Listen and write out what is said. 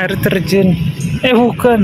air terjun. Eh bukan.